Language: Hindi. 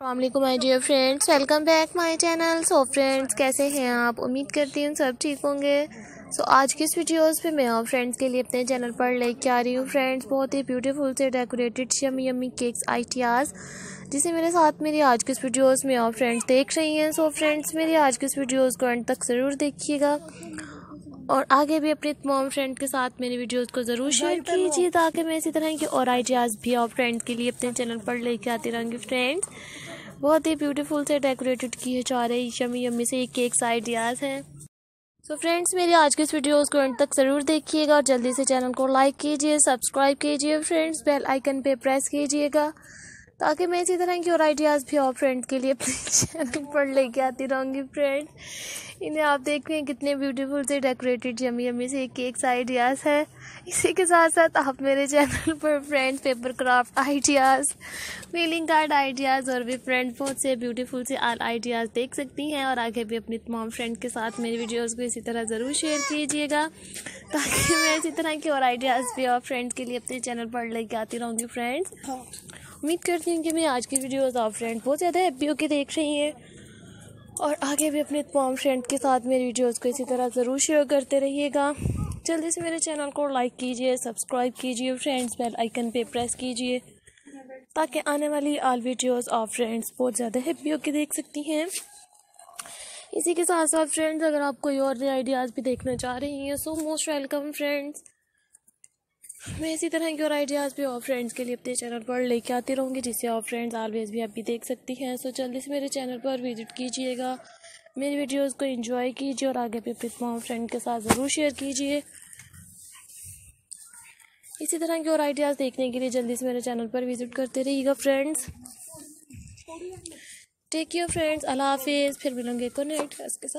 Allam my dear friends welcome back my channel so friends कैसे हैं आप? उम्मीद करती हूँ सब ठीक होंगे। सो so, आज की इस वीडियोस पे मैं आप फ्रेंड्स के लिए अपने चैनल पर लेके आ रही हूँ फ्रेंड्स बहुत ही ब्यूटीफुल से decorated yummy yummy cakes ideas जिसे मेरे साथ मेरी आज की इस वीडियोस में आप फ्रेंड्स देख रही हैं. सो so, फ्रेंड्स मेरी आज की इस वीडियोज़ को एंड तक ज़रूर देखिएगा। और आगे भी अपने तमाम फ्रेंड के साथ मेरी वीडियोस को ज़रूर शेयर कीजिए ताकि मैं इसी तरह की और आइडियाज़ भी आप फ्रेंड्स के लिए अपने चैनल पर लेके आती रहूँगी फ्रेंड्स बहुत ही ब्यूटीफुल से डेकोरेटेड की जा रहे यमी यमी से। ये केक्स आइडियाज़ हैं। सो फ्रेंड्स मेरी आज की इस वीडियोस को अंत तक ज़रूर देखिएगा और जल्दी से चैनल को लाइक कीजिए सब्सक्राइब कीजिए। फ्रेंड्स बेल आइकन पे प्रेस कीजिएगा। ताकि मैं इसी तरह की और आइडियाज़ भी और फ्रेंड्स के लिए अपने चैनल पर लेके आती रहूँगी फ्रेंड्स इन्हें आप देख रहे हैं कितने ब्यूटीफुल से डेकोरेटेड यमी यमी से केक्स आइडियाज़ है. इसी के साथ साथ आप मेरे चैनल पर friend paper craft ideas feeling card ideas और भी फ्रेंड बहुत से ब्यूटीफुल से आइडियाज़ देख सकती हैं और आगे भी अपनी तमाम फ्रेंड के साथ मेरी वीडियोज़ को इसी तरह ज़रूर शेयर कीजिएगा ताकि मैं इसी तरह की और आइडियाज़ भी और फ्रेंड्स के लिए अपने चैनल पर लेके आती रहूँगी फ्रेंड्स उम्मीद करती हूँ कि मैं आज की वीडियोस आप फ्रेंड बहुत ज़्यादा हैप्पी होकर देख रही हैं। और आगे भी अपने तमाम फ्रेंड के साथ मेरी वीडियोस को इसी तरह ज़रूर शेयर करते रहिएगा। जल्दी से मेरे चैनल को लाइक कीजिए सब्सक्राइब कीजिए फ्रेंड्स बेल आइकन पे प्रेस कीजिए, ताकि आने वाली आल वीडियोस आप फ्रेंड्स बहुत ज़्यादा हैप्पी होकर देख सकती हैं। इसी के साथ साथ फ्रेंड्स अगर आप कोई और आइडियाज़ भी देखना चाह रही हैं सो मोस्ट वेलकम फ्रेंड्स मैं इसी तरह की और आइडियाज़ भी और फ्रेंड्स के लिए अपने चैनल पर लेके आती रहूँगी जिससे और फ्रेंड्स ऑलवेज़ भी आप भी देख सकती हैं। सो जल्दी से मेरे चैनल पर विज़िट कीजिएगा, मेरी वीडियोज़ को एंजॉय कीजिए और आगे भी अपने तमाम फ्रेंड के साथ ज़रूर शेयर कीजिए। इसी तरह के और आइडियाज़ देखने के लिए जल्दी से मेरे चैनल पर विज़िट करते रहिएगा फ्रेंड्स टेक केयर फ्रेंड्स अल्लाह हाफिज़। फिर मिलेंगे को नेट के साथ।